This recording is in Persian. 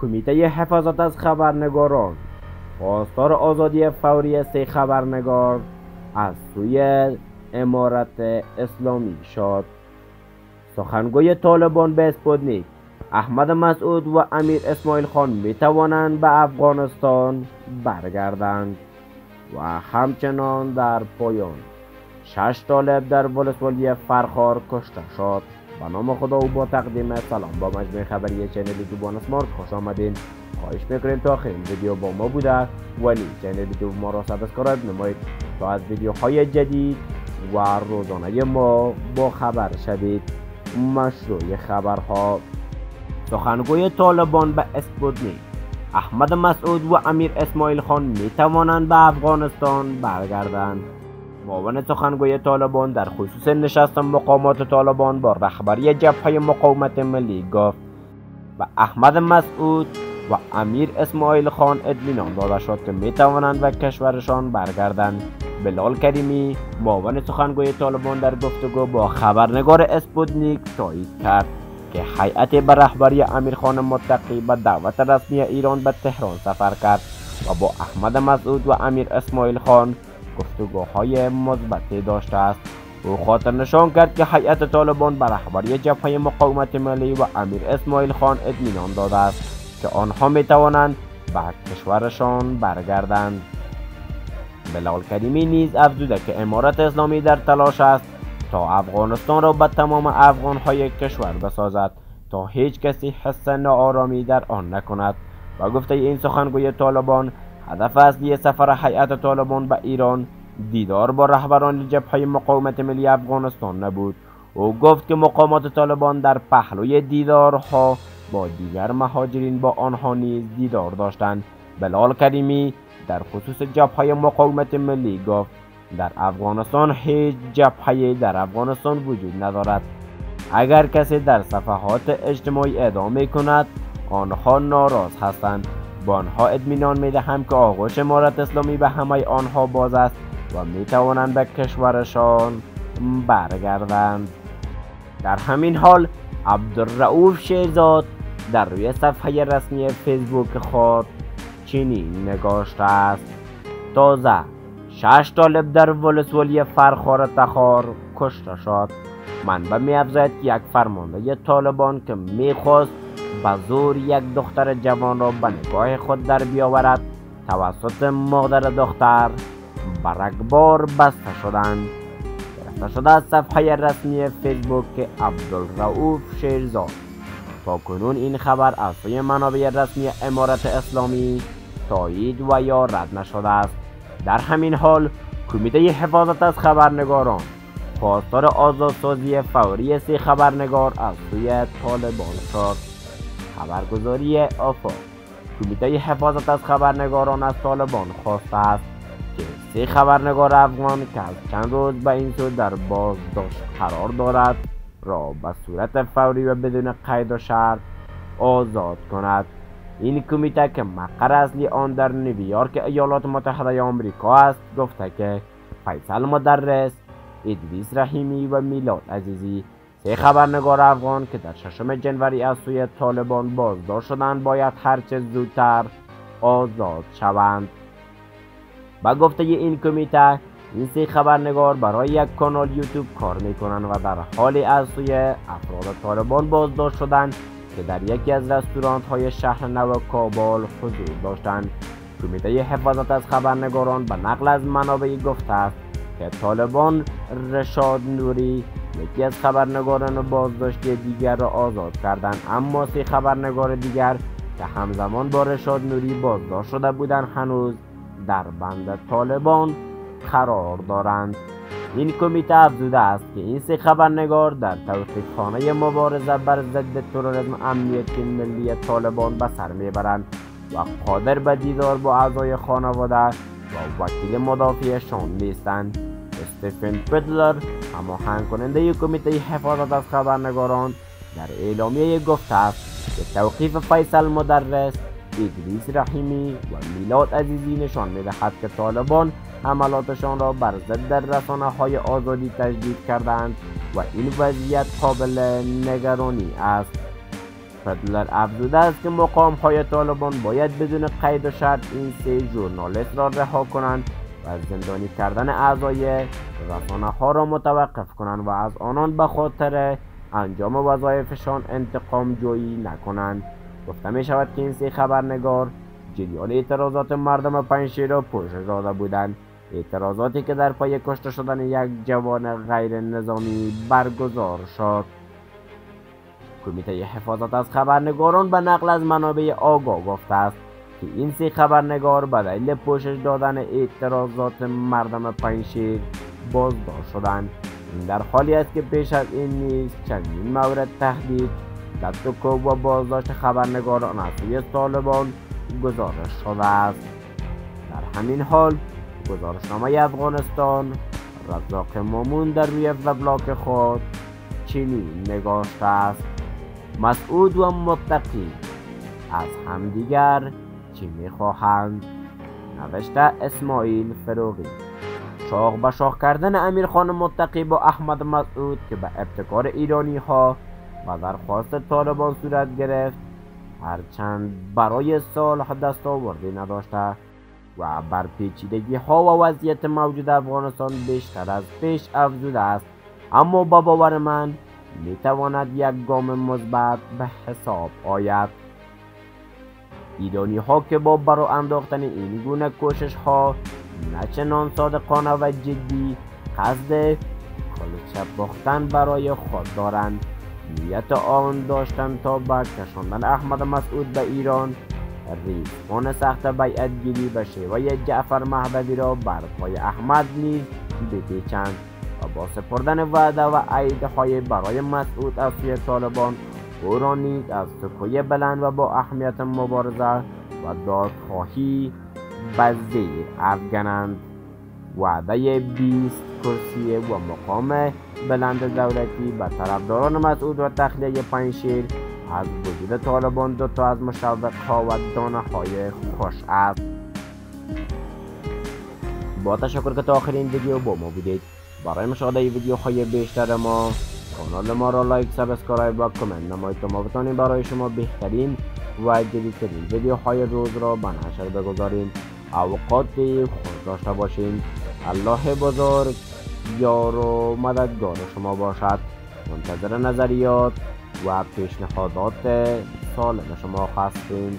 کمیته حفاظت از خبرنگاران خواستار آزادی فوری سه خبرنگار از سوی امارت اسلامی شد سخنگوی طالبان به اسپوتنیک احمد مسعود و امیر اسماعیل خان می توانند به افغانستان برگردند و همچنان در پایان شش طالب در ولسوالی فرخار کشته شد. به نام خدا و با تقدیم سلام با مجموع خبری channel YouTube Smart خوش آمدین. خواهش می‌کنیم تا آخرین ویدیو با ما بوده و channel YouTube ما را subscribe نمایید تا از ویدیوهای جدید و روزانه ما با خبر شوید. مشروح خبرها سخنگوی طالبان به اسپوتنیک احمد مسعود و امیر اسماعیل خان می توانند به افغانستان برگردند. معاون سخنگوی طالبان در خصوص نشست مقامات طالبان با رهبری جبهه مقاومت ملی گفت و احمد مسعود و امیر اسماعیل خان اطمینان داده شد که می توانند به کشورشان برگردند. بلال کریمی معاون سخنگوی طالبان در گفتگو با خبرنگار اسپوتنیک تایید کرد که هیئت به رهبری امیرخان متقی به دعوت رسمی ایران به تهران سفر کرد و با احمد مسعود و امیر اسماعیل خان گفتگوهای مثبتی داشته است. او خاطر نشان کرد که هیئت طالبان به رهبری جبهه مقاومت ملی و امیر اسماعیل خان اطمینان داده است که آنها می توانند به کشورشان برگردند. بلال کریمی نیز افزوده که امارت اسلامی در تلاش است تا افغانستان را به تمام افغانهای کشور بسازد تا هیچ کسی حس ناآرامی در آن نکند. و گفته این سخنگوی طالبان هدف اصلی سفر هیئت طالبان به ایران دیدار با رهبران جبهه مقاومت ملی افغانستان نبود. او گفت که مقامات طالبان در پهلوی دیدارها با دیگر مهاجرین با آنها نیز دیدار داشتند. بلال کریمی در خصوص جبهه مقاومت ملی گفت در افغانستان هیچ جبهه در افغانستان وجود ندارد. اگر کسی در صفحات اجتماعی ادامه کند آنها ناراض هستند. با آنها اطمینان می‌دهم که آغوش امارت اسلامی به همه آنها باز است و می توانند به کشورشان برگردند. در همین حال عبدالرعوف شیرزاد در روی صفحه رسمی فیسبوک خود چنین نگاشته است. تازه شش طالب در ولسوالی فرخار تخار کشته شد. منبع می افزاید که یک فرمانده طالبان که می‌خواست به زور یک دختر جوان را به نگاه خود در بیاورد توسط مادر دختر برگبار بسته شدند. گرفته شده از صفحه رسمی فیسبوک عبدالرعوف شیرزاد. تا کنون این خبر از سوی منابع رسمی امارت اسلامی تایید و یا رد نشده است. در همین حال کمیته حفاظت از خبرنگاران خواستار آزادسازی فوری سه خبرنگار از سوی طالبان شد خبرگزاری آفا کمیته حفاظت از خبرنگاران از طالبان خواسته است که سه خبرنگار افغان که از چند روز به این سو در بازداشت قرار دارد را به صورت فوری و بدون قید و شرط آزاد کند. این کمیته که مقر اصلی آن در نیویورک ایالات متحده آمریکا است گفته که فیصل مدرس ادریس رحیمی و میلاد عزیزی. سه خبرنگار افغان که در ششم جنوری از سوی طالبان بازداشت شدند باید هرچه زودتر آزاد شوند. با گفته این کمیته این سه خبرنگار برای یک کانال یوتیوب کار می‌کنند و در حالی از سوی افراد طالبان بازداشت شدند که در یکی از رستوران های شهر نو کابل حضور داشتند. کمیته حفاظت از خبرنگاران به نقل از منابعی گفته است که طالبان رشاد نوری یکی از خبرنگاران بازداشتی دیگر را آزاد کردند. اما سه خبرنگار دیگر که همزمان با رشاد نوری بازداشت شده بودند هنوز در بند طالبان قرار دارند. این کمیته افزوده است که این سه خبرنگار در خانه مبارزه بر ضد تروریسم امنیت ملی طالبان به سر می‌برند و قادر به دیدار با اعضای خانواده و وکیل مدافعشان نیستند. استفن پدلر هماهنگ کننده کمیته حفاظت از خبرنگاران در اعلامیه گفته است که توقیف فیصل مدرس ادریس رحیمی و میلاد عزیزی نشان می‌دهد که طالبان حملاتشان را بر ضد رسانه های آزادی تجدید کردند و این وضعیت قابل نگرانی است. پدلر افزوده است که مقام های طالبان باید بدون قید و شرط این سه ژورنالیست را رها کنند و زندانی کردن اعضای رسانه ها را متوقف کنند و از آنان به خاطر انجام وظایفشان انتقام جویی نکنند. گفته می شود که این سه خبرنگار جریان اعتراضات مردم پنجشیر را پوشش داده بودند. اعتراضاتی که در پای کشته شدن یک جوان غیر نظامی برگزار شد. کمیته حفاظت از خبرنگاران به نقل از منابع آگاه گفته است. که این سه خبرنگار به دلیل پوشش دادن اعتراضات مردم پنجشیر بازداشت شدند این در حالی است که پیش از این نیز چندین مورد تهدید دست و بازداشت خبرنگاران از سوی طالبان گزارش شده است. در همین حال گزارشنامه افغانستان رزاق مامون در روی وبلاگ خود چینی نگاشته است. مسعود و متقی از همدیگر چی می‌خواهند. نوشته اسماعیل فروغی. شاخ به شاخ کردن امیرخان متقی با احمد مسعود که به ابتکار ایرانی ها و درخواست طالبان صورت گرفت. هرچند برای سال دستاوردی نداشته و بر پیچیدگی ها و وضعیت موجود افغانستان بیشتر از پیش افزوده است. اما با باور من می تواند یک گام مثبت به حساب آید. ایرانی ها که با برو انداختن این گونه کوشش ها نچنان صادقانه و جدی قصد کلچه باختن برای خود دارند. نیت آن داشتن تا به کشاندن احمد مسعود به ایران. ریسمان سخت بیعت گیری به شیوه جعفر مهدوی را بر پای احمد نیز بپیچند و با سپردن وعده و های برای مسعود از سوی طالبان او را نیز از سکوی بلند و با اهمیت مبارزه و دادخواهی به زیر افگنند. وعده 20 کرسی و مقام بلند دولتی به طرفداران مسعود و تخلیه پنجشیر از وجود طالبان دو تا از مشوق ها و دانه های خوش است. با تشکر که تا آخر این ویدیو با ما بودید. برای مشاهده ویدیو های بیشتر ما کانال ما را like subscribe و کامنت نمایید تا ما بتانیم برای شما بهترین و جدیدترین ویدیوهای روز را به نشر بگذاریم. اوقات خوش داشته باشین. الله بزرگ یار و مددگار شما باشد. منتظر نظریات و پیشنهادات سالم شما هستیم.